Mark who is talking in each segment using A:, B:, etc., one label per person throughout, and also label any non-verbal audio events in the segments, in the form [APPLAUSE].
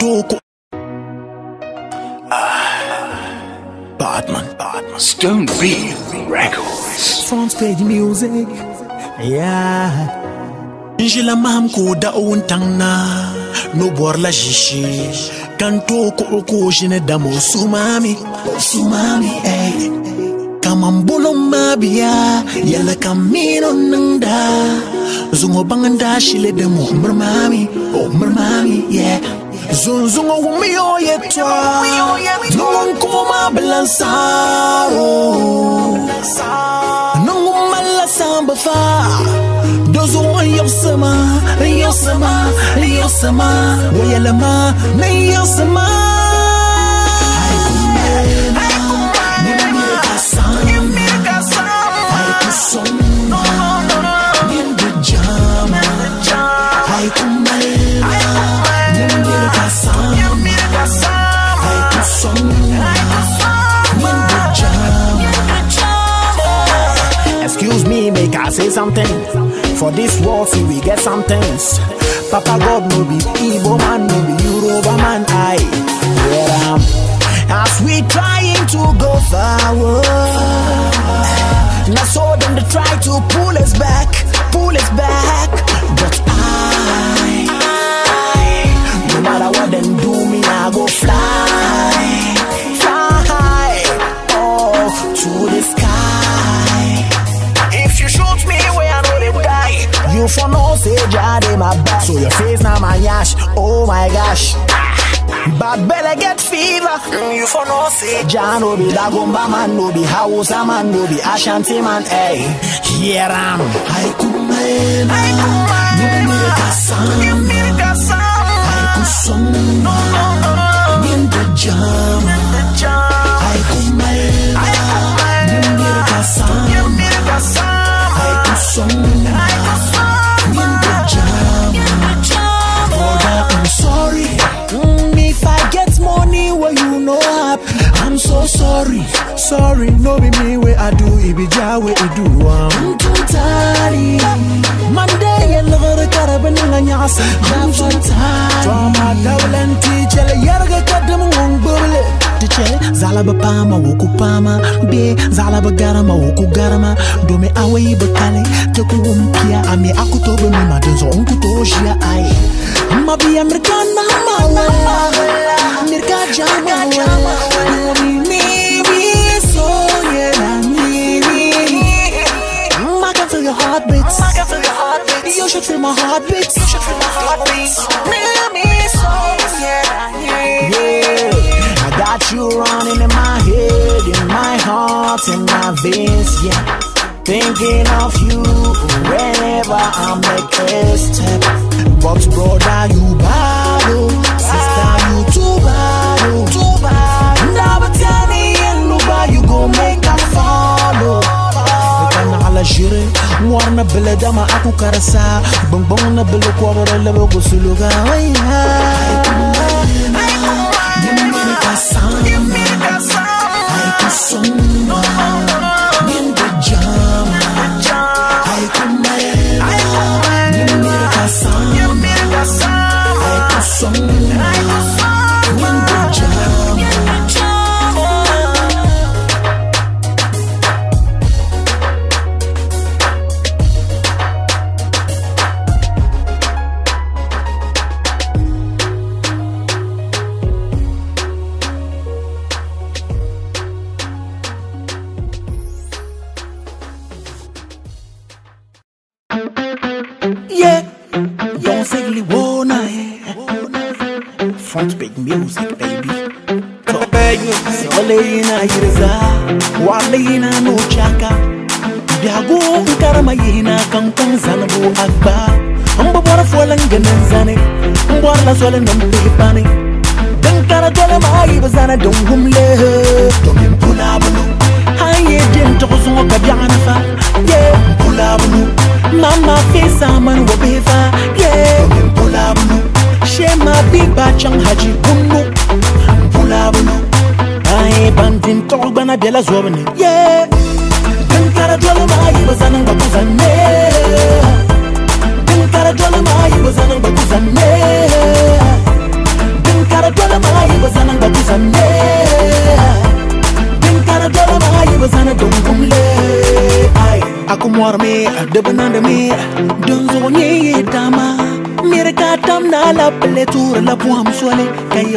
A: Doko. Badman, Badman.
B: Stone B Records.
A: Front page music. Yeah. Njila mam ko da untang no bor la shishi kanto ko ko jine damo sumami sumami eh kamam bulong mabia yala kamino nanda zungo banganda shile demo mrmami oh mrmami yeah zunzungo wumio yetwa nungon kuma balansaro nungon mala samba fa. Dozo wan yosama yosama yosama woyalama na yosama say something. For this war, see we get some things. Papa God no be Igbo man, no be Yoruba man. I where am as we trying to go forward. Now so them they try to pull us back, pull us back. You for no say jade my back. So your face now my yash, oh my gosh. Bad belly get fever. You for no say Jah no be Dagomba man, no be Hausa man, no be Ashanti man. Hey, here I'm. Haikumaena, nimeka sama, haikusoma, niende jama. Haikumaena, nimeka sama, haikusoma, niende sorry. Sorry, no be me where I do, it be Jah where I do. I'm too tired. Monday, look at the caravan and you're I'm too tired. Drama, double teacher, yarga kadam wong bubble. Teacher, zalaba pama, woku pama, be zalaba garama, woku garama, dome away bakale, toku umpia, ami akutobe mi madenzo unkutoshia ai. Mabi americana mawala, mirka jama wala, domi should feel my heartbeats. You should feel my heartbeats. Me so yeah, yeah. I got you running in my head, in my heart, in my veins, yeah. Thinking of you whenever I make a step. But brother, you bad, oh. sister, you too bad, oh. too bad. Never tell me and you go make. Ala jire, warna bele dama aku karasa, bang bang na bele kwa bara lebo go suluga.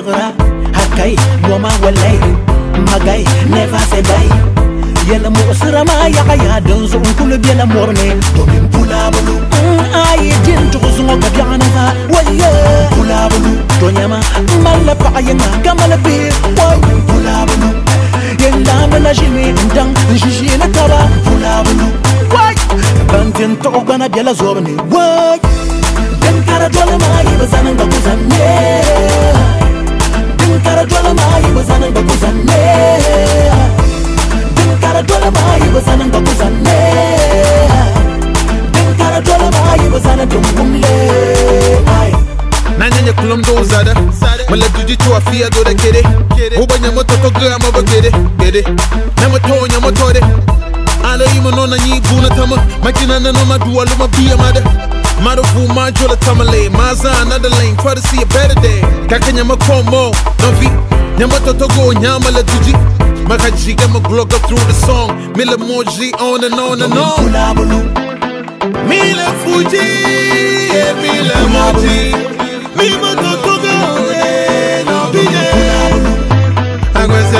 A: Kayira hakai wama walai. Magai never say die yela mo sira ma ya ka ya don zo kulu bi la morne. To min pula bulu mm, ai jin to zo ga jana fa. Waye pula bulu to nyama mala pa ya na kamala bi wai. Pula bulu yenda mala jimi wai. Bantin to bana bi la zo ne. Wai. Dan kara dole ma yi bazanan ba ku zanne dan kara dole ma yi bazanan ba ku zanne din kara dole ma yi ba sanin ba ku zanne din kara dole ma yi ba sanin dun kumle ai.
C: Na nyanya kulum do zada mala duji to afia do da kede uba nyama to to gra ma ba kede kede na mo to nyama to de ala yi no na nyi buna tama. Makina na no ma duwa lu ma biya ma da Mado fu ma jola tamale maza another lane. Try to see a better day. Kaka nyama komo. No vi nyama to to go nyama la duji maka jiga ma glow go through the song. Mila moji on and on and on. Mila Fuji, Mila Moji, Mima Totoga, eh, no bije. Agwese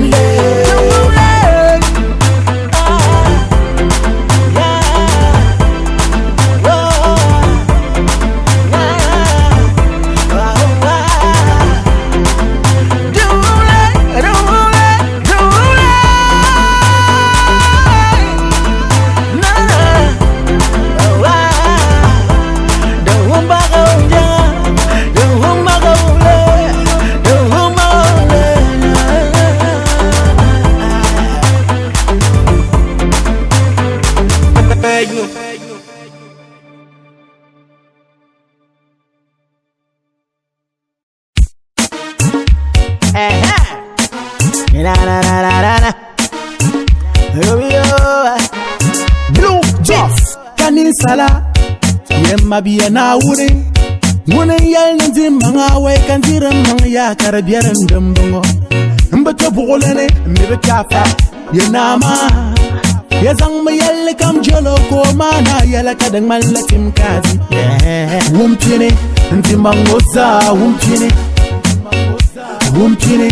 C: na
A: wuri. Wunin yalin jin manga wai kan jiran man ya karbiyar dambungo in ba ta bugule ne me ba ta fa ya nama. Ya zan mu yalli kam jolo ko ma na yala kadan mallakin kazi wumpine nti mangoza wumpine wumpine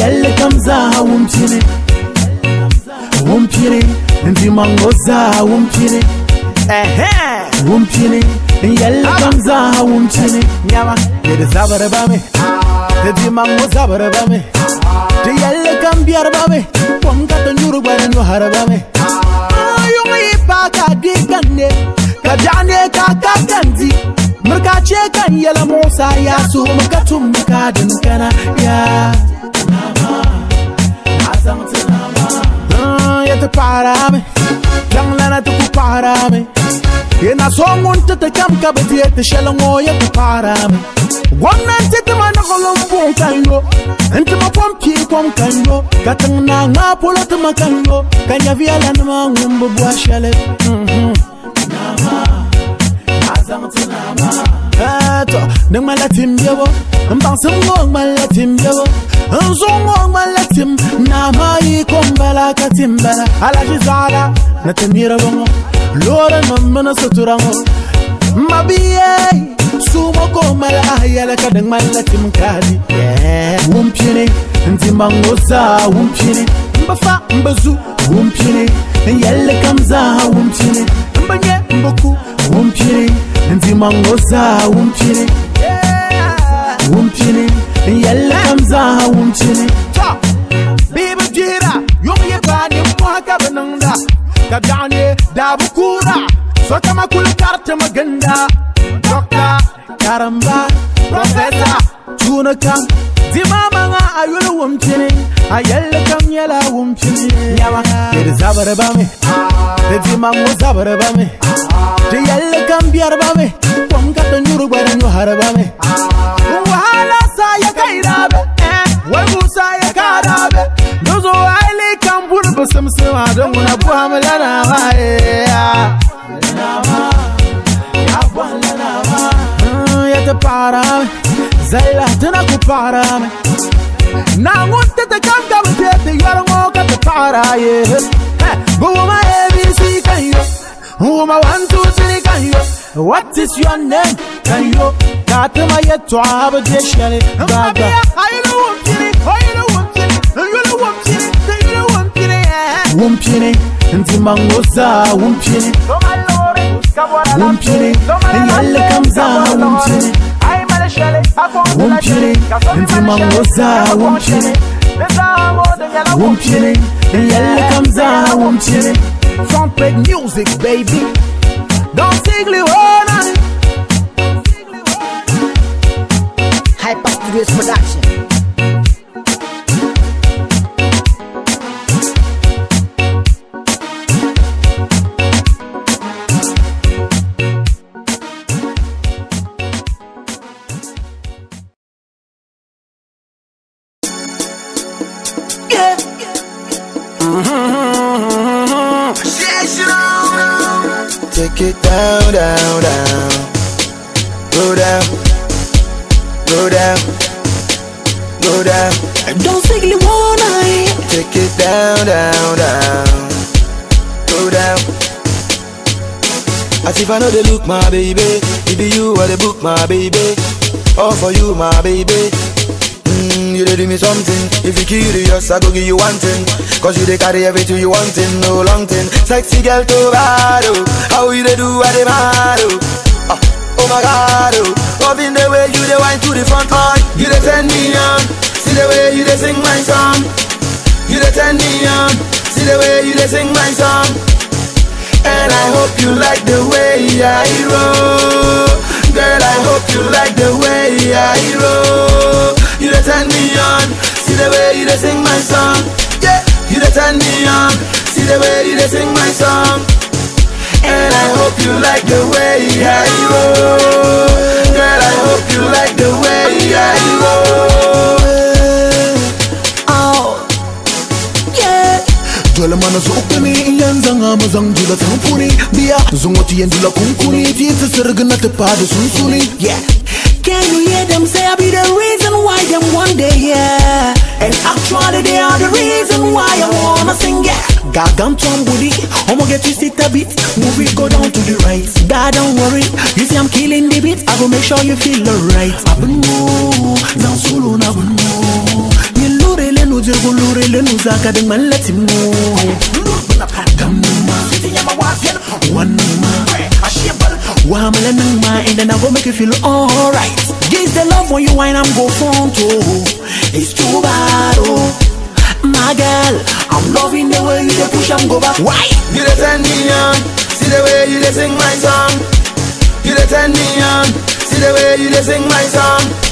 A: yalli kam za wumpine wumpine nti mangoza wumpine wumpine yalli kam za wumpine
D: Nyama,
A: yadda zabar ba me da di mango zabar ba me da yalli kam biyar ba me kwam ka ta nyuru gbarin no har ba me yung yi pa ka di kan ne ka jane ka ka kan di murka ce kan yala musa ya so muka tun muka din kana ya. Ah, ya ta para me yang lana ta ku para me ina so mun ta ta kam ka ba ta shalan o ya ku para me gwamnati ta ma na kolon bun kan yo inta ma pompi kom kan yo ka tan na nga polo ta ma kan yo kan ya vi ala na ma ngum bu bua shale mhm Ato, nang malatim yabo, ang bangsam mo ang malatim yabo, ang zong mo ang malatim, na mai kumbala katimbala, alaji zala, na timira bongo, lora nan mana suturan mabiye eh, su mako mala ahyala ka dan mallatin kadi. Wumpine ntimban goza wumpine mbafa mbazu wumpine yalle kamza wumpine mbanye mboku wumpine ntimban goza wumpine wumpine yalle kamza wumpine
D: bibi jira yom yebani mwaka benanda kabyaane daabukuura sokama kuli kariti mi ginda dokta karimba profesa tuuni kam
A: dimaama
D: ŋa
A: a yuli wumpini a yɛlli kam nyɛla wumpini nyɛma ti
D: di
A: zabiriba mi ti dimam ŋɔ zabiriba mi
D: ti yɛlli kam biɛriba mi kom ka ti nyuri gba di nyɔhariba mi n wahala saaya ka yi daabi wai musa ya ka daabi nuzuwa Dozo aile kan bur busum suma don muna buha mu lana ma Ya buha lana ma Ya ta para me Zalla tana ku para me Na ngunta ta kam te te yarango ka ta para ye Buma ABC kan yo Uma one two three kan yo What is your name kan yo Katuma ye twab de shale Gaga Ayulu wumpini Ayulu wumpini Ayulu wumpini Ayulu wumpini Wumpini Nti mangoza wumpini Wumpini Yalle kamza wumpini Wumpini Nti mangoza wumpini Wumpini Yalle kamza wumpini Trumpet music baby. Don Sigli wona
A: Hyper Studios Production.
E: If I know they look, my baby. It you or the book, my baby. All for you, my baby. Mm, you dey do me something. If you curious, I go give you one thing. Cause you dey carry everything you wanting, no long thing. Sexy girl to bad, oh. How you dey do, I dey mad, oh. Ah, oh my god, oh. Loving the way you dey wind to the front line. You dey turn me on. See the way you dey sing my song. You dey turn me on. See the way you dey sing my song. And I hope you like the way I roll. Girl, I hope you like the way I roll. You dey turn me on. See the way you dey sing my song. Yeah, you dey turn me on. See the way you dey sing my song. And I hope you like the way I roll. Girl, I hope you like the way I roll.
D: Jole mana zo ukuni yan zanga mu zang jula tampuni biya jula kunkuni ti ta sirga na pada sunsuni yeah
A: Can you hear them say I be the reason why them one day, yeah? And actually they are the reason why I wanna sing, yeah.
D: Gagam twambudi I'ma get you sit a bit Move it go down to the right
A: God don't worry, you see I'm killing the beat. I go make sure you feel alright.
D: Abunmu Zan sulu na bunmu
A: You lure le nu zaka ding man let him know.
D: Gamnuma Wanuma
A: Wamala nang ma and then I go make you feel alright. This the love when you whine I'm go front oh. It's too bad oh. My girl, I'm loving the way you push and go back. Why?
E: You dey turn me on. See the way you sing my song. You dey turn me on. See the way you sing my song.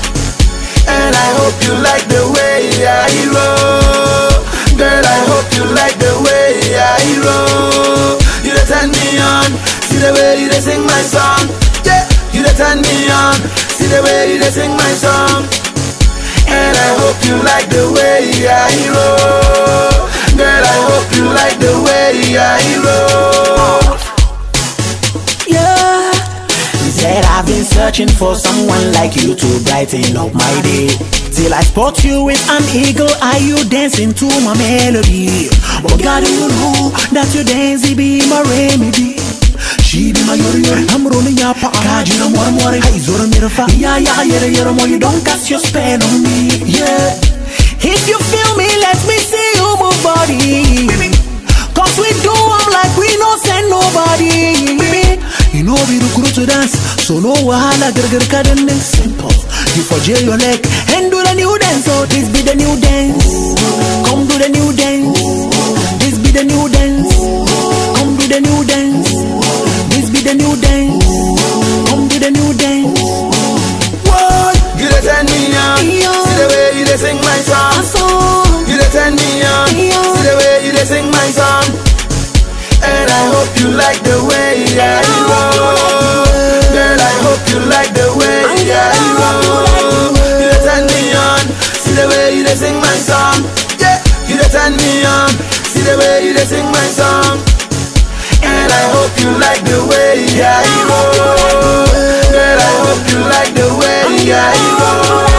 E: And I hope you like the way I roll. Girl, I hope you like the way I roll. You dey turn me on. See the way you sing my song. Yeah, you dey turn me on. See the way you sing my song. And I hope you like the way I roll. Girl, I hope you like the way I roll.
A: I've been searching for someone like you to brighten up my day. Till I spot you with an eagle eye, you dancing to my melody. But God, you know that your dancing be my remedy. She be my yori yori, I'm rolling up kaji no more more. Hey, zora mirafa, yeah yeah yeah yeah more. You don't cast your spell on me, yeah. If you feel me, let me see you move body. Cause we do I'm like we no send nobody. You know we do to dance, so no wahala girl garden simple. You for jail your leg and do the new dance. So this be the new dance. Come do the new dance. This be the new dance. Come do the new dance. This be the new dance. Come do the new dance.
E: What? You dey turn me on.
A: Yeah.
E: See the way you dey sing my and I hope you like the way I roll.
F: Girl, I hope you like the way I
A: roll. You done turn me on. See the way you sing my song. Yeah, you done turn me on. See the way you sing my song. And I hope you like the way I roll. Girl, I hope you like the way I roll.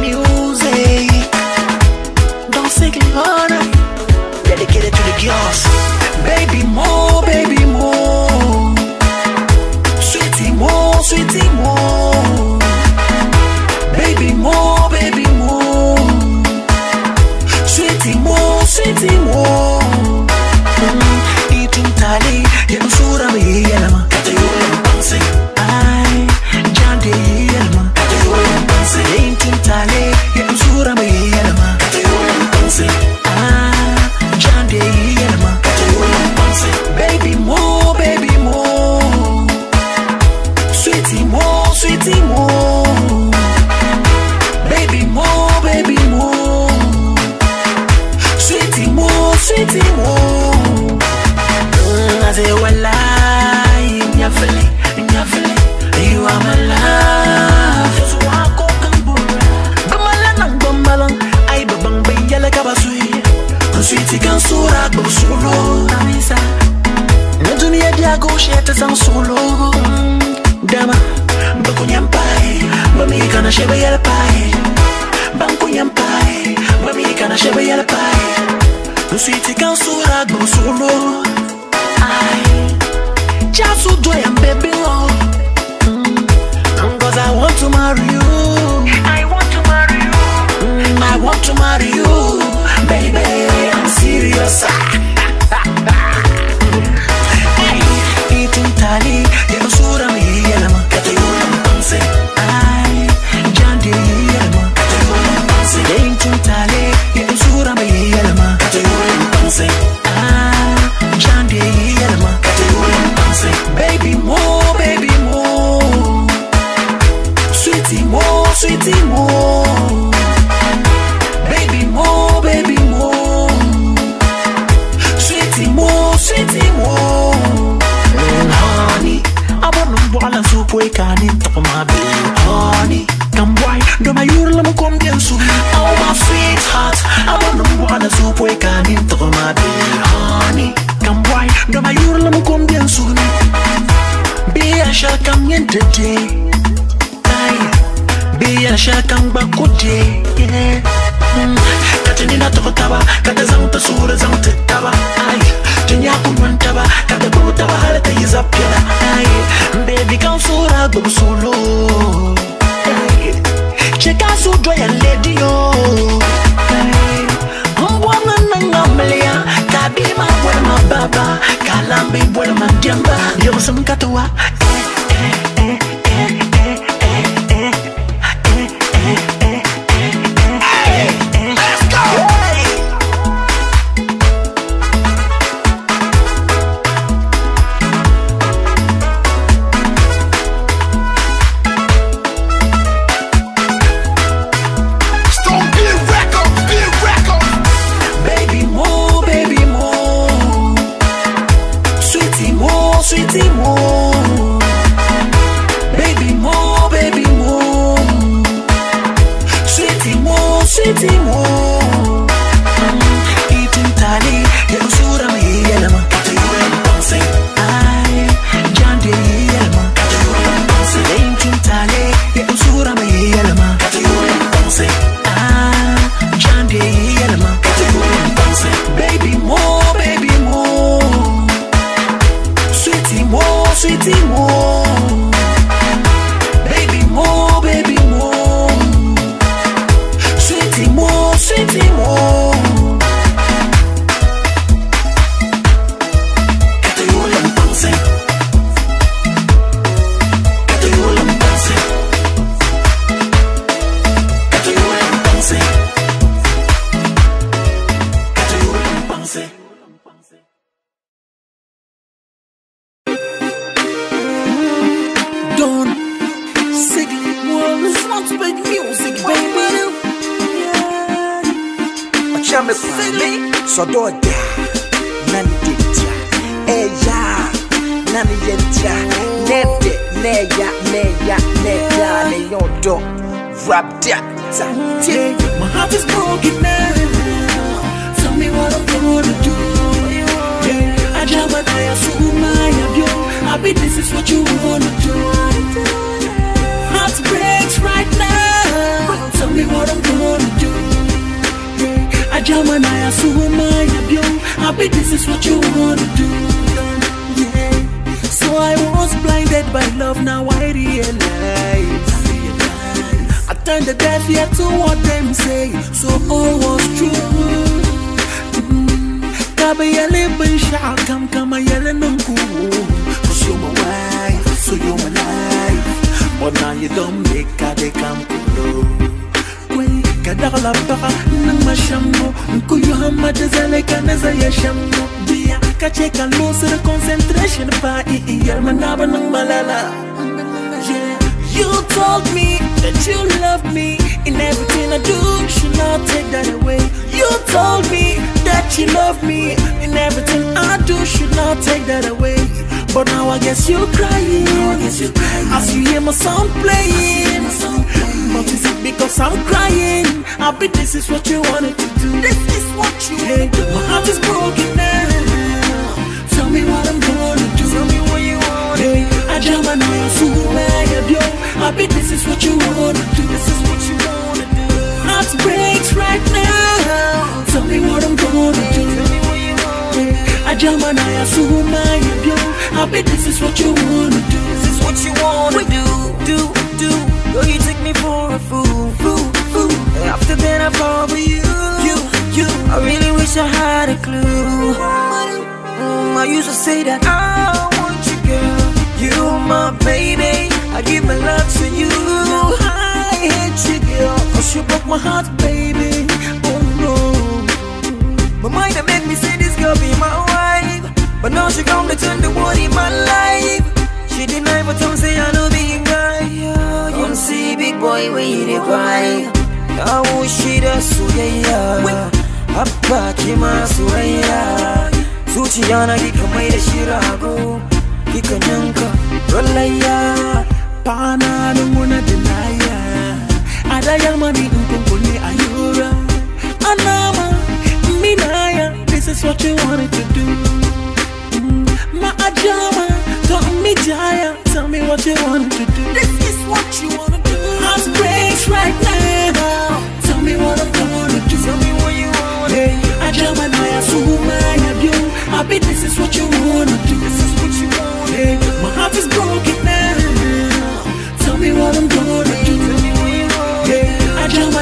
A: music. Don't sing it. Dedicated to the girls. I turned the deaf ear to what them say, so all was true. Kaba yele bin sha kam kama yele nunku. Cause you're my wife, so you're my life. But now you don't make a de kam kulo. Kwe kadala baka nang mashamno. Nkuyu hamada zale kaneza ya shamno. Dia kache kan lose the concentration pa i i yel manaba nang malala. Yeah. You told me that you love me in everything I do. Should not take that away. You told me that you love me in everything I do. Should not take that away. But now I guess you're crying. As you hear my song playing. But is it because I'm crying? I bet this is what you wanted to do. This is what you hey, My heart is broken now. Tell me what I'm gonna I I assume I have you. I bet this is what you wanna do. This is what you wanna do. Heart breaks right now. Tell me what I'm gonna do. I I assume I have you. I bet this is what you wanna do. This is what you wanna do. Do, do. Girl, you take me for a fool, fool, fool. And after that, I fall for you. You, you. I really wish I had a clue. Mm, I used to say that I my baby. I give my love to you. I hate you, girl. Cause you broke my heart, baby. Oh no. My mind that make me say this girl be my wife. But now she come to turn the world in my life. She deny but don't say I know being guy. Don't see big boy when you cry. Now she the soyayya. Abba kima soyayya. Zuciya na kika mai da shi. Rollayya. Pana ayura. Anama minaya. This is what you wanted to do. Mm, My ajama, tell me jaya. Tell me what you wanted to do. This is what you wanna do. Heart breaks right now. Tell me what I'm gonna do. Tell me what you want. Hey, ajama na ya. I bet this is what you wanna do. Heart is broken now. Tell me what I'm gonna do.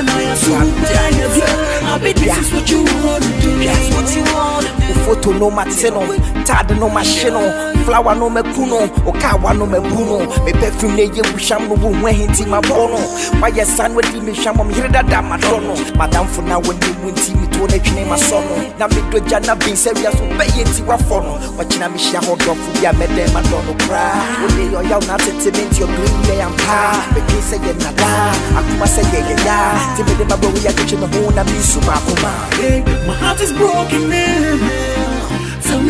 A: Na ya suma ya you. I bet this is what you wanna do. That's what you wanna do.
G: Photo no mate no tade no mahye no flower no maku no ɔkawa no mabu no. Me perfume ne ɛyɛ wuhwam no wo ho ahinti mabɔ no. Woayɛ sa no adi mehwam ɔ meyere dada madɔ no. Madamfo na wɔne mu nti metoɔ no atwene masɔ no. Na na bɛyɛ nti woafɔ no. Wɔkyena mehyia hɔ dɔfo bi a mɛdɛn madɔ no koraa wode ɔyaw na atete me nti ɔdɔ yi yɛ yampaa bɛdwen sɛ yɛ nadaa akoma sɛ yɛ yɛyaa nti mede mabɔ wo yɛtwetwe me ho na mensu maakoma
A: Hey, my heart is broken now.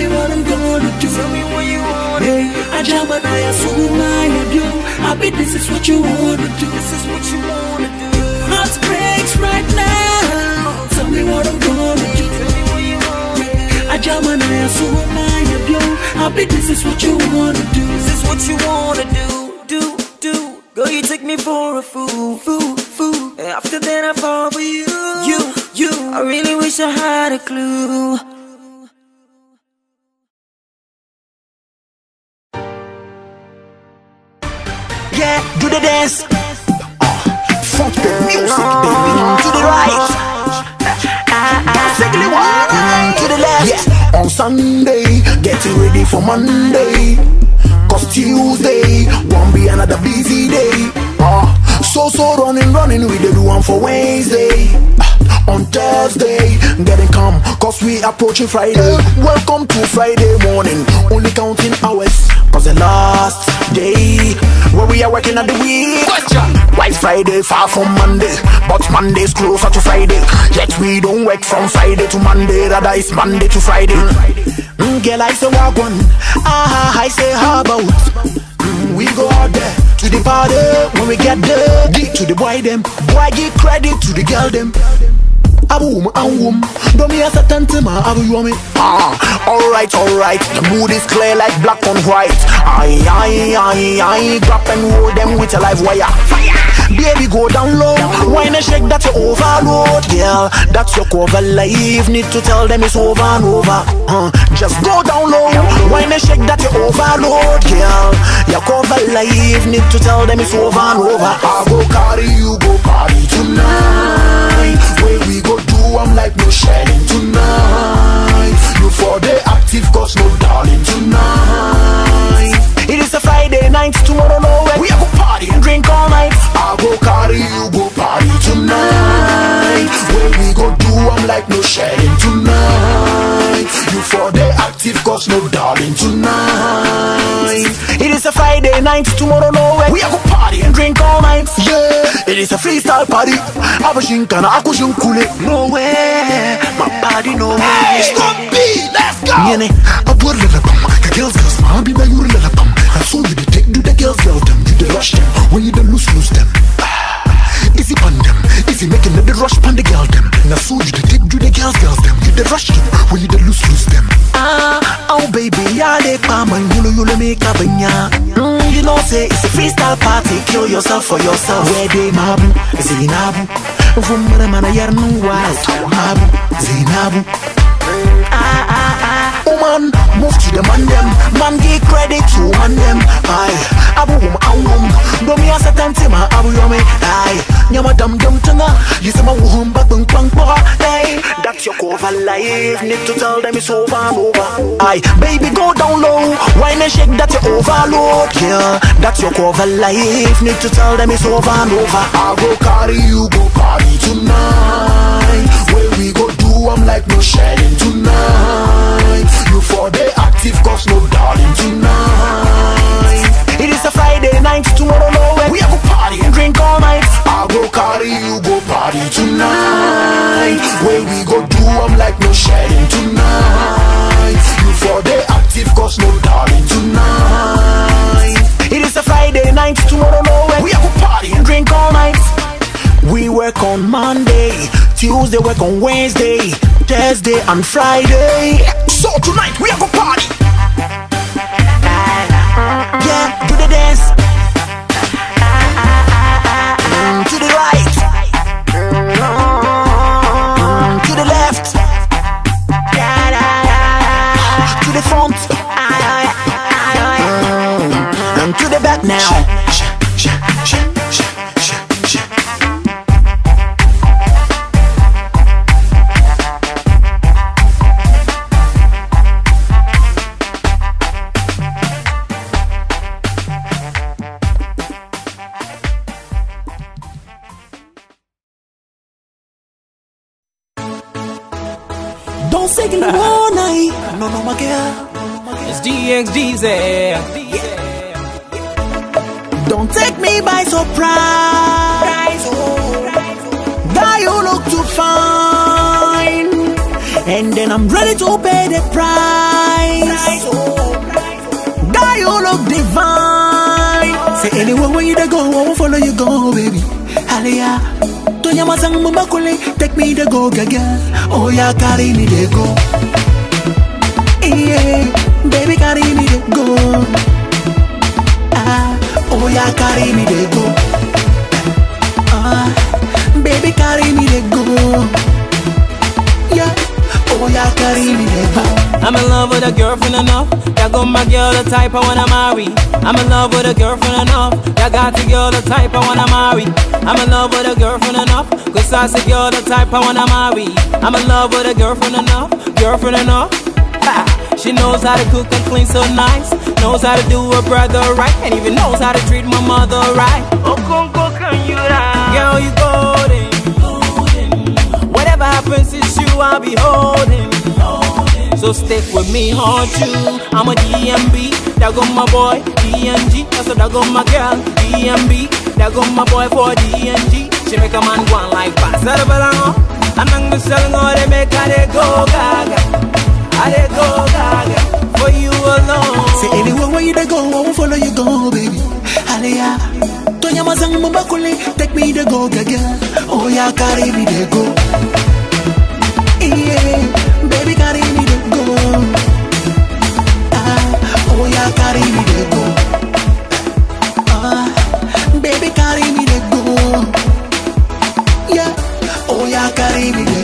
A: Me what I'm gonna do. Tell me what you want. Hey, I jam and I assume I have you. I bet this is what you wanna do. This is what you wanna do. Heart breaks right now. Tell me what I'm gonna do. Tell me what you want. Hey, I jam and I assume I have you. I bet this is what you wanna do. This is what you wanna do. Do, do. Girl, you take me for a fool, fool, fool. After that, I fall for you. You, you. I really wish I had a clue.
G: The dance. Funk the music, baby. To the right. Basically, one to the left.
D: Yeah, on Sunday, getting ready for Monday. Cause Tuesday, won't be another busy day. Ah, so so running, running, we do one for Wednesday. On Thursday, getting calm, cause
A: Cause we approaching Friday. Welcome to Friday morning. Only counting hours. Cause the last day where we are working at the week. Why is Friday far from Monday? But Monday's closer to Friday. Yet we don't work from Friday to Monday. Rather it's Monday to Friday. Mm, girl, I say walk one. Ah, I say how about? Mm, we go out there to the party when we get there. Give to the boy them. Boy give credit to the girl them. Wum and wum Don't me a tantima Abu you want me? Ah, alright, alright. The mood is clear like black on white. Aye, aye, aye, aye. Grab and hold them with a live wire. Fire Baby go down low. Wine and shake that you overload Girl, that's your cover life. Need to tell them it's over and over. Uh, Just go down low. Wine and shake that you overload Girl, your cover life. Need to tell them it's over and over. I go carry you, go party tonight. Where we go do I'm like no shelling tonight. You for the active cause no darling tonight It is a Friday night tomorrow nowhere We are go party. And drink all night. I go carry you go party tonight. Where we go do I'm like no shelling tonight. You for the active cause no darling tonight. It is a Friday night tomorrow nowhere We are go party. And drink all night. Yeah. It is a freestyle party. Abashinkana akushinkule No way. My party no way.
H: Stop me, let's go.
A: Nyene
I: I would let a bum. The girls, girls, man, be my you a. And so you the take, do the girls, girl them, you the rush them. When you the lose, lose them. Easy pan them, easy making the rush pan the girl them. Now so you the take, do the girls, girls them, you the rush them. When you the lose, lose them.
A: Ah, oh baby, ya de kama yulu yulu make up mm, You know say it's a freestyle party Kill yourself for yourself Where they mabu, Zainabu Vumara mana yarnu wild Mabu, Zainabu Ah, ah, ah Oh man, move to the man them. Man give credit to man them. Aye, abu wum awum Do me a tantima abu yome eh. Aye, nyama dam dam tanga Yisama wuhum bak bang pang pa Hey, that's your cover life. Need to tell them it's over and over. Aye, baby go down low. Wine and shake that you overload? Yeah, that's your cover life. Need to tell them it's over and over.
I: I go carry you, go party tonight. Where we go do I'm like no shelling tonight. You for the active cause no darling tonight.
A: It is a Friday night Tomorrow nowhere
I: We are go party
A: and drink all night
I: I go carry you, go party tonight. Where we go do I'm like no shelling tonight. You for the active cause no darling tonight.
A: It is a Friday night Tomorrow nowhere
I: We are go party
A: and drink all night We work on Monday Tuesday work on Wednesday Thursday and Friday
I: So tonight we are go party.
A: Yeah, do the dance
J: DXDZ.
A: Don't take me by surprise. Guy, you look too fine. And then I'm ready to pay the price. Guy, you look divine. Say anywhere where you dey go, I will follow you go, baby. Hallelujah. Tonya masang mambakule, take me to go, gaga. Oh yeah, carry me to go. Yeah, baby, carry me to go. Ah, oh yeah, carry me they go. Ah, baby, carry me they go. Yeah, oh yeah, carry me they go.
J: I'm in love with a girlfriend enough. That got my girl the type I wanna marry. I'm in love with a girlfriend enough. That got the girl the type I wanna marry. I'm in love with a girlfriend enough. Cause I girl the type I wanna marry. I'm in love with a girlfriend enough. Girlfriend enough. She knows how to cook and clean so nice. Knows how to do her brother right. And even knows how to treat my mother right. Girl, you golden. Whatever happens, it's you I'll be holding. So stick with me, hard you. I'm a DMB, that go my boy, DNG. That's what that go my girl, DMB. That go my boy for DNG. She make a man go on like pass. Sell balango, anang misal ngo they make a they go gaga, a they go gaga for you alone.
A: Say anywhere where you dey go, I will follow you go, baby. Alea, Tonya mazang mabakule, take me to go, gaga. Oh yeah, carry me to go. Yeah, baby, carry me to go. Ah, oh yeah, carry me to go. Ah, baby, carry me to go. Yeah, oh yeah, carry me to go.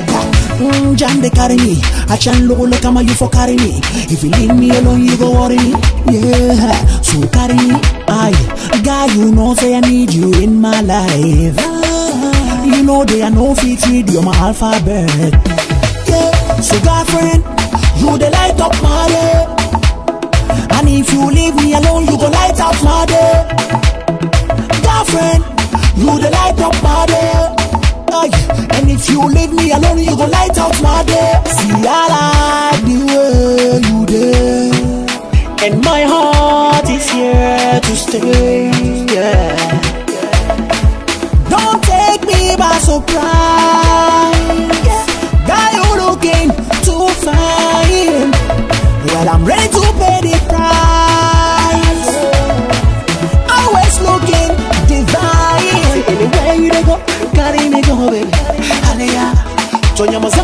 A: Mm, Jam they carry me. I chan look look kama you for carry me. If you leave me alone, you go worry me. Yeah, so carry me. Aye, guy, you know say I need you in my life. Ah, you know they are no fit read, you're my alphabet. Yeah, so girlfriend, you the light up my day. And if you leave me alone, you go light up my day. Girlfriend, you the light up my day. Aye. And if you leave me alone, you go light out my day. See, I like the way you did. And my heart is here to stay. Yeah. Don't take me by surprise. soñamos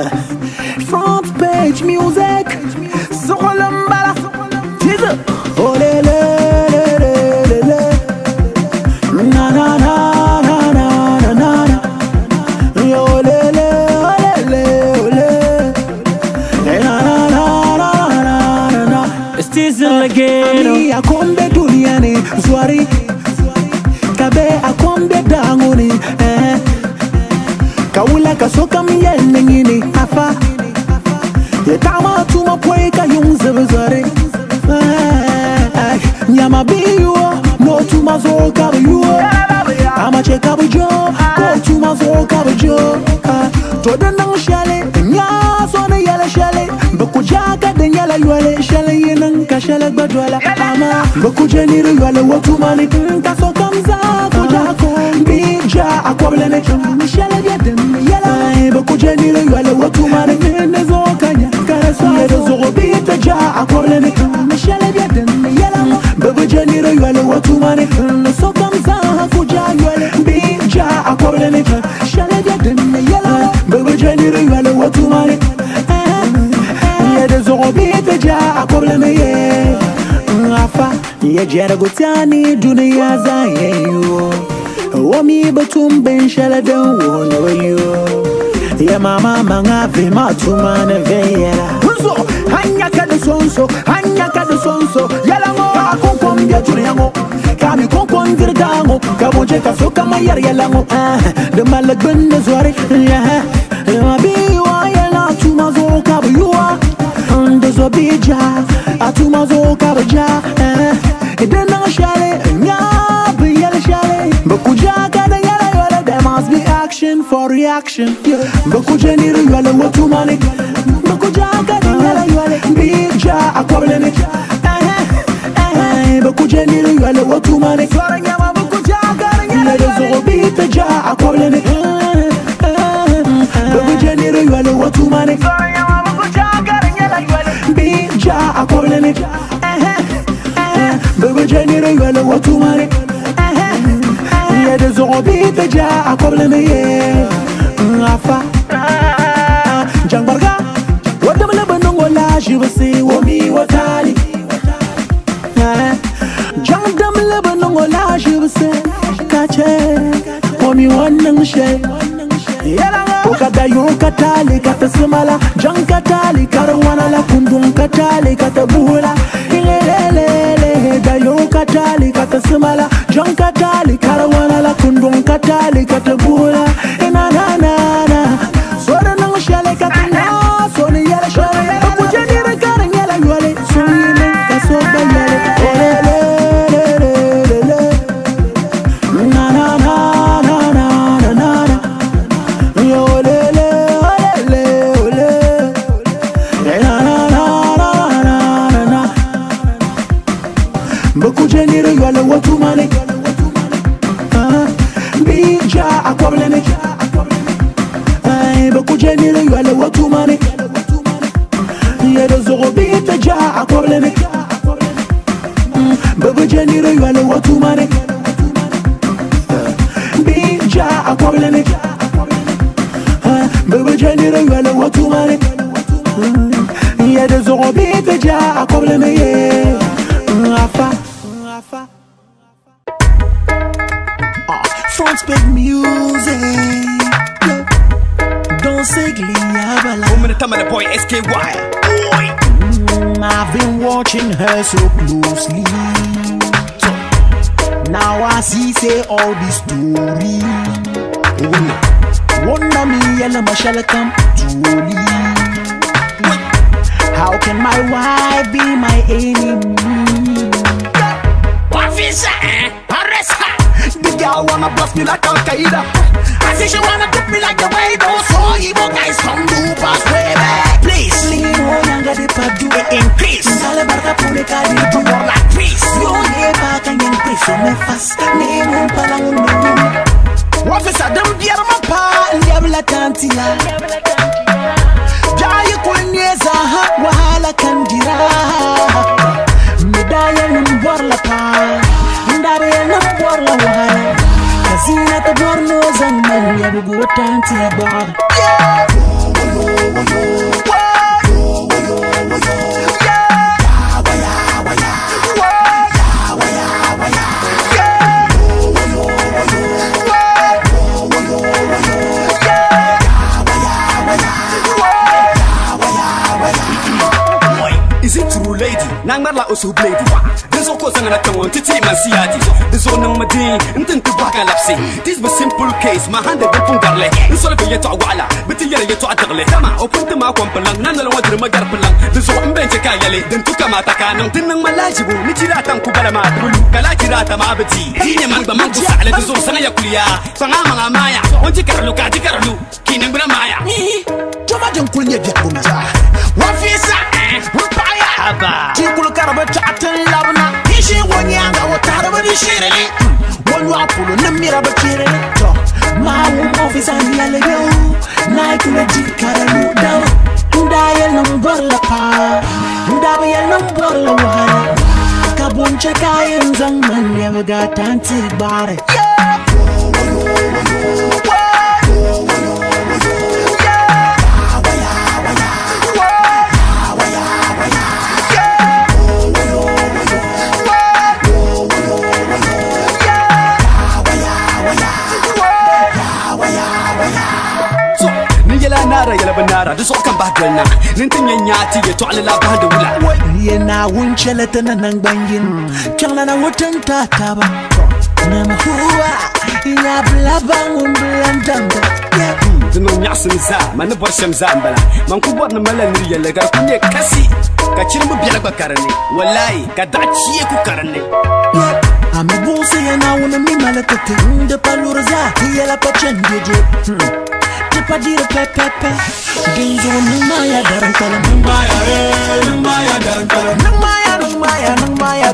A: [LAUGHS] Front page music. Sur le mbala. Teaser. Oh les so da nan shale so na yala shale. Ba ku ja da yala yale shale yinan ka shale gbadwala ama ba ku je ni ka so ku ja ko. Bi ja ne shale ya da mi yala ba ku je ni ne zo so ya zo bi ta ja ne yaneye afa yajiyar gutani duniya za ya yiwo wami batun bin shaladan wani wayo ya mama manga fi matuma na veyera Unso, hanya kada sonso, hanya kada sonso. Yala ngo, kakunkon biya duniya ngo Kami kunkon girda ngo. Kabuje kaso kamayar yala ngo. Ah, da malagbin da zuwari eh. For reaction. Bakuja niru yala watu mani. Bakuja gada yala yala, bija akwabeleni. Bakuja niru yala watu mani. Bakuja gada yala yala, bita ja akwabeleni. Bakuja niru yala watu mani. Bija akwabeleni. Bakuja niru yala watu mani. Yeah, there's a bit of ja, a problem, yeah. rafa jangbarga wadda mala banan wala shi ba sai wami watali jan da mala banan wala shi ba sai kace wami wannan she Uka da yun katali kata simala Jan katali karwana la kundun katali kata buhula Ilelelele da yun katali kata simala Jan katali karwana la kundun katali kata buhula genere, you
G: are the what. Lady? Nang usu blade wa. This all cause ngana kan titi man siati. This nang madin, intin tu baka lapsi. This was simple case, ma hande be pun garle. This all be yeto wala, biti yele yeto adagle. Kama opun tu ma kon pelang, nan la wadre ma gar pelang. This all mbe je ka yele, den tu kama ta kanang tin nang malaji bu. Ni tira tan ku bala ma bulu, kala tira ta ma biti. Ni man ba man ku this all sana ya kuliya. Fanga ma maya, on ti karlu ka ti karlu. Kinang bra maya.
A: Joma jan kulnya biya kumja
G: Wafisa, haba.
A: Tikul karaba chaatan labna. Ishi wanyanga watara ba dishirele Wanyu apulu na mira ba kirele To Mawu office and yale yo Na ikule jikara luda. Ndaye nambor la pa. Ndabe ya nambor la wala Kabuncha kayan zaman ya baga tanti bare.
G: So, بنارا دي سوكان بهدلنا
A: ننتم ينياتي يتعلى لا بهد ولا ينا ونشلتنا ننبين كلنا وطن تاتابا نمخوا يا بلا بانون بلندم
G: dinon nyaxsin za mani bor shem za bala man ku bor ni mala ni yalla gar kunye kasi ka cin mu biyar ba karne wallahi ka da ciye ku karne
A: ami bo se yana wona mi mala tete da palurza yalla pa chen jeje Tipa dire pe pe pe. Dinzo numaya daran kala Numaya re Numaya daran Numaya numaya numaya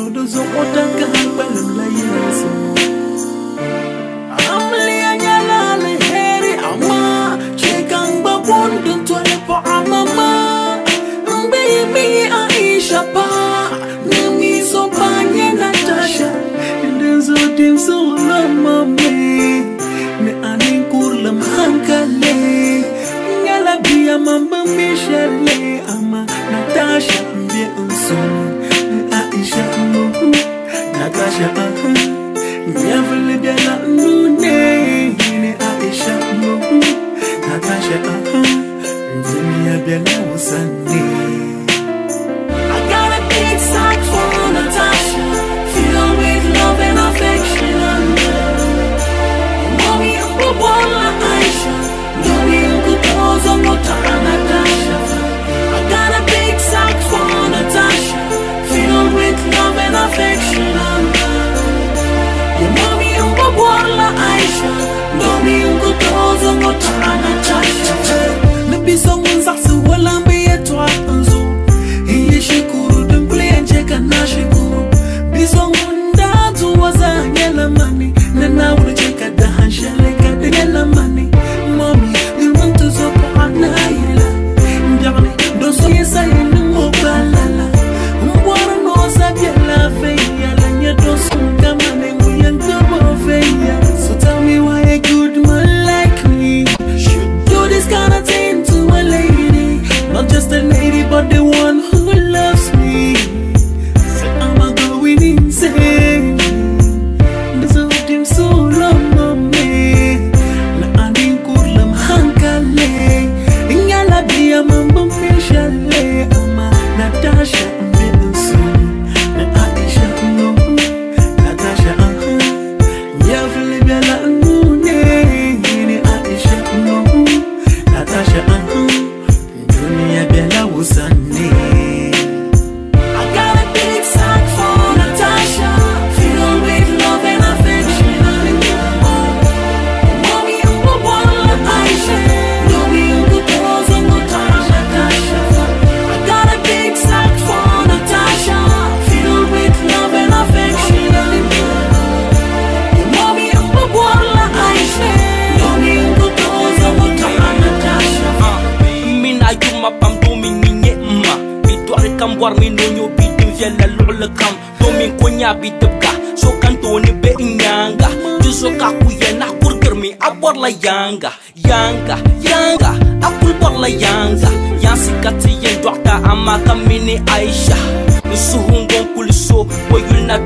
A: jodoh otaka balula yesu amlia nyala leheri ama chekang babon dan tuale po amama. Mbebi aisha pa nami so panye natasha ndenzo dimso la mame me anin kurlam hankale ngala bia mama mishale ama natasha mbie unsoma nakashaba nyavule byala nunene aisha nakashaba nzimi ya byala usane I'm not.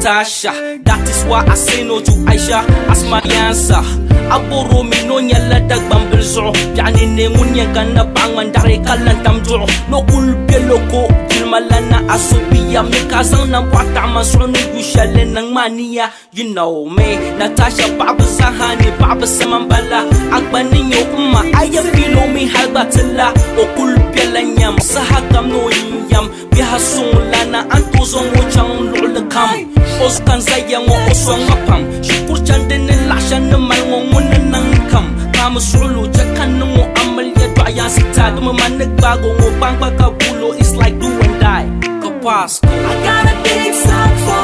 A: Natasha.
K: That is why I say no to Aisha. As my answer. Aboro mi no nyala dag bambil zo. Yani ne ngunya gana bangan dari kalan tam jo No kul peloko Jilmalana asobiya Me kazang na wata masonu Yushale nang mania You know me Natasha baba sahani baba samambala Akbani yo umma Aya filo mi halbatila O kul pelanyam Sahakam no yam. Biha sung lana Anto zongo Oskan zayango osong apam Shukur chandene lasha ne malngo ngone nang kam Kama sulu jakan no amal ya sita ngo bang baka bulo It's like do and die.
A: I got a big sock for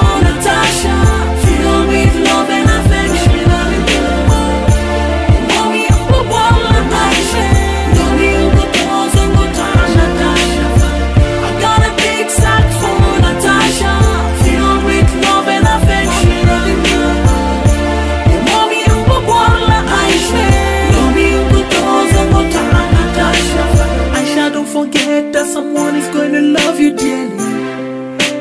L: to love you dearly.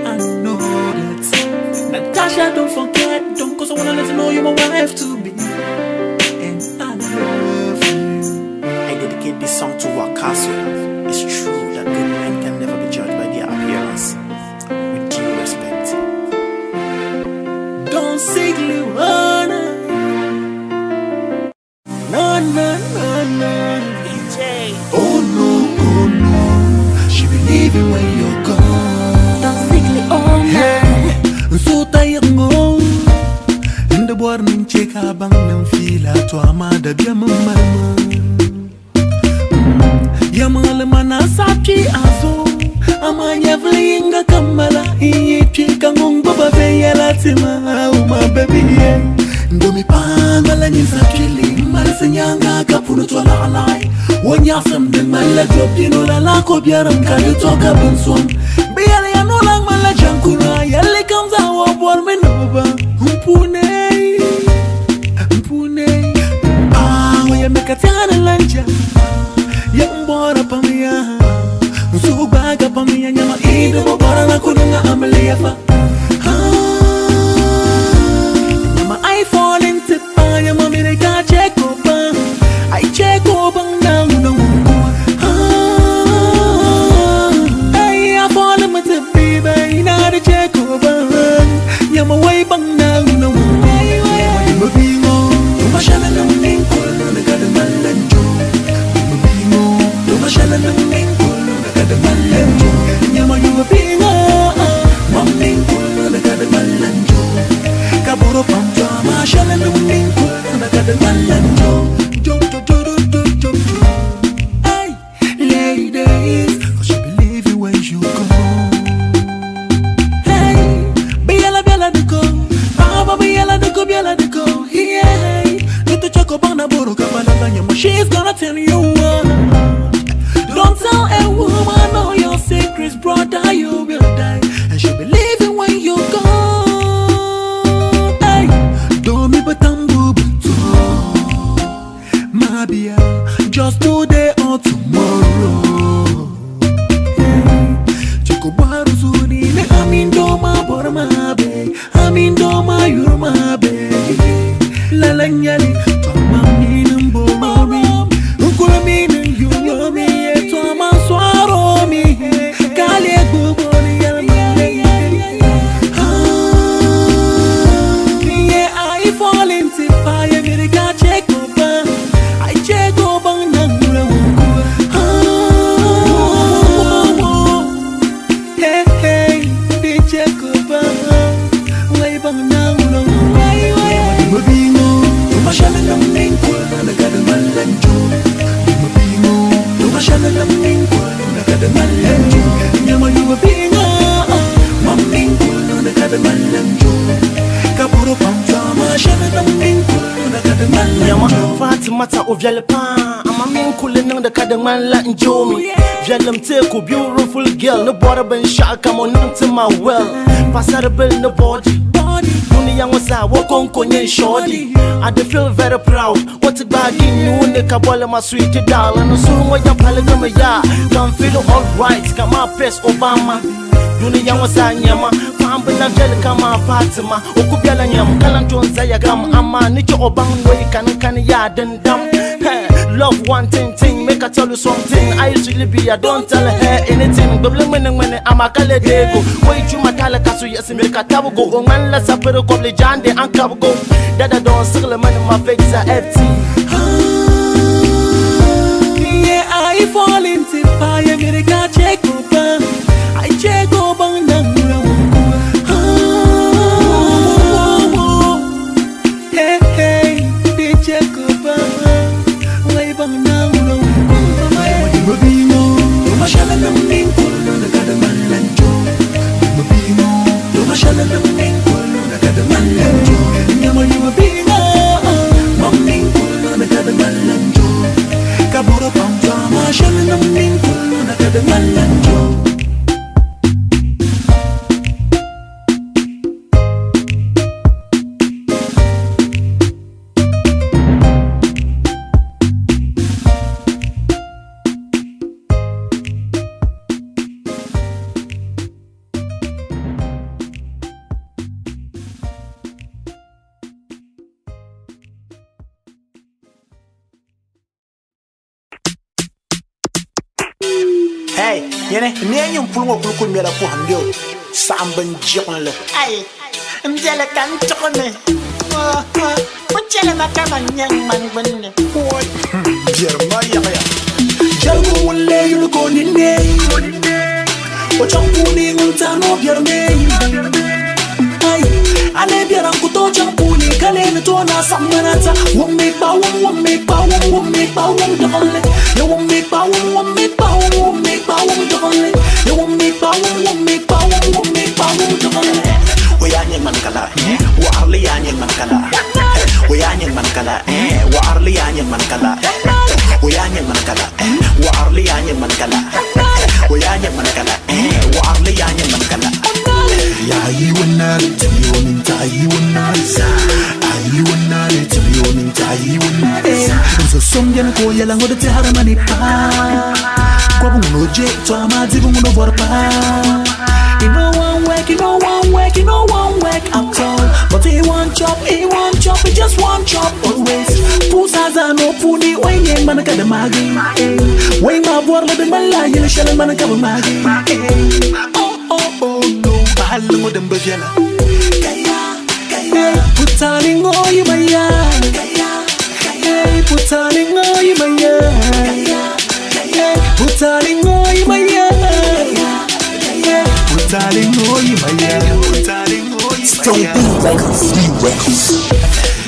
L: I know that. Natasha, don't forget, don't cause I wanna let you know you're my wife to be. And I love you. I dedicate this song to Wakaso.
A: La la ko biaram ka
L: kule nang da kada man la njomi Vyalem te ko beautiful girl. No bora ben sha kamo nang to my well Pasar bel no body. Muni yang wasa wo kon konyen shorty. I dey feel very proud. What a bag in you ne kabola my sweet darling. No so mo ya pale gama ya Don't feel alright. Kama press Obama Duni yang wasa nyama
G: paɣa bi na viɛli kama fatima. O ku biɛla nyam kalan to n zaya gam. Amma ni che o Love one thing thing, make I tell you something. I used to live here, don't tell her anything. But when when when I'm a kale dego, wait you matala kasu yes make a tabu go. Oh man, let's up a couple jande and cab go. Dada don't circle man in my face a FT.
A: Yeah, I fall into fire, me got check over.
L: Chokone. Mjele ah, ah. makama nyang man benne. Oy, bier ma ya ya.
A: Jalgo wale yulu ko ni ne O champu ni ngunta no biar me Ay, ale biaran kuto champu ni kale ni to na samanata Wom me pa wom wom me. Pa wom wom me pa wom dole Ya wom me pa wom wom me pa wom wom me pa wom dole Ya wom me pa wom wom me pa wom wom me pa wom dole
L: Wayanya man kala. Wa arli yanya man kala. Wayanya man kala. Wa arli yanya man kala. Wayanya man kala. Wa arli yanya man kala. Wayanya man kala. Wa arli yanya man kala.
A: Yayi wannan tiliyonin ta yi wannan Ayi wannan tiliyonin ta yi wannan So som jan ko yala ngoda te haramani pa. Kwa bungu no je to amadi bungu no bor pa You know one work, you one work, you one work at all. But he one chop, he one chop, he just one chop always. Pusaza no puni, when yen man ka da magi. When ma bor le bin balla yel shalen man ka ba magi. Eh, eh. Oh oh oh no Mahal mo dem ba fiala Kaya, kaya Putani ngoy maya Kaya, kaya Putani ngoy maya Kaya, kaya Putani ngoy maya Kaya, Putani ngoy maya Putani ngoy maya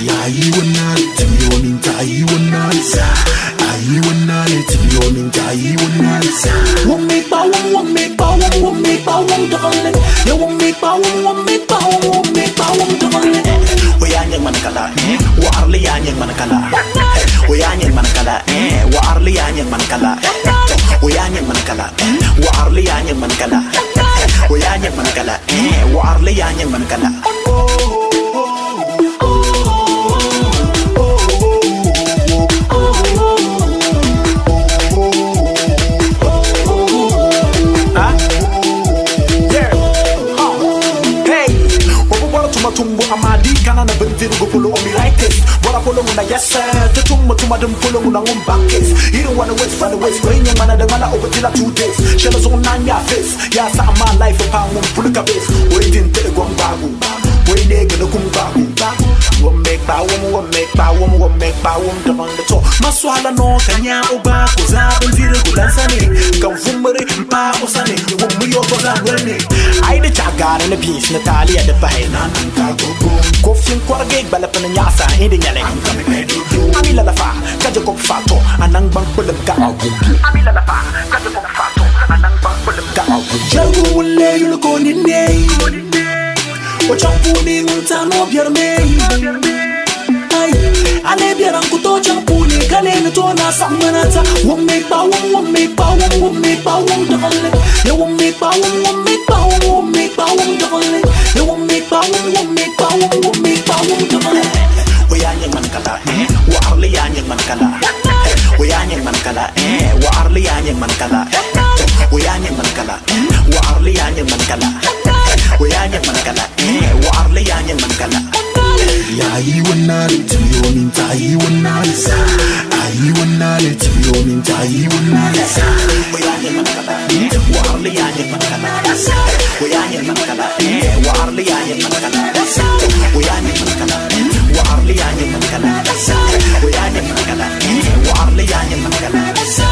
A: Yayi wannan tiliyonin ta yi wannan Ayi wannan tiliyonin ta yi wannan Won me pa won won me pa won won me pa won dole Ya won me pa won won me pa won won me pa won dole
L: Wayanya man kala. Wa arli yanya man kala. Wayanya man kala. Wa arli yanya man kala. Wayanya man kala. Wa arli yanya man kala. Wayanya man kala. Eh, Wa arli yanya man kala.
G: Oh. Tumbu amadi kana na bendiru go polo on me like this. Bora polo muna yes sir, to tumma tuma dum polo muna um, on back this. You don't wanna waste, run away, spray your man the man over till I two days. Shell us on nine ya face, yeah sa my life a pound pull ka base. Waiting till the gong bagu, wait nigga no kum bagu. Wom make ba wom wom make ba wom wom make ba wom man the to. Maswala no kanya oba ko za bendiru go lansane. Kan fumare mpa osane, wom mu yo ko za wene. Ai da chagara na bis na taliya da bai na nan ka gogo. Kofin kwarge bala pana nyasa indi nyale. Ami la la fa, kaje kok fato, anang bang pulim ka. Ami la la fa, kaje kok fato, anang bang pulim ka.
A: Jalgo wale yulu ko ni ne O champu ni ngunta no biar me Ay, ale biaran kuto champu ni kale na samanata Wom me pa wom wom me pa wom wom me pa wom dole Ya wom me pa wom wom me pa wom me pa wom dole Ya me pa wom me pa wom me pa wom dole
L: Wayanya man kala. Wa arli yanya man kala. Wayanya man kala. Wa arli yanya man kala. Wayanya man kala. Wa arli yanya man kala. Wayanya man
A: waarle yaanyan mangala yaayi wannaale tiyoomin taayi wannaale sa aayi wannaale tiyoomin taayi wannaale sa
L: wayaanyan mangala waarle yaanyan mangala sa wayaanyan mangala waarle yaanyan mangala sa wayaanyan mangala waarle yaanyan mangala sa wayaanyan mangala waarle yaanyan mangala sa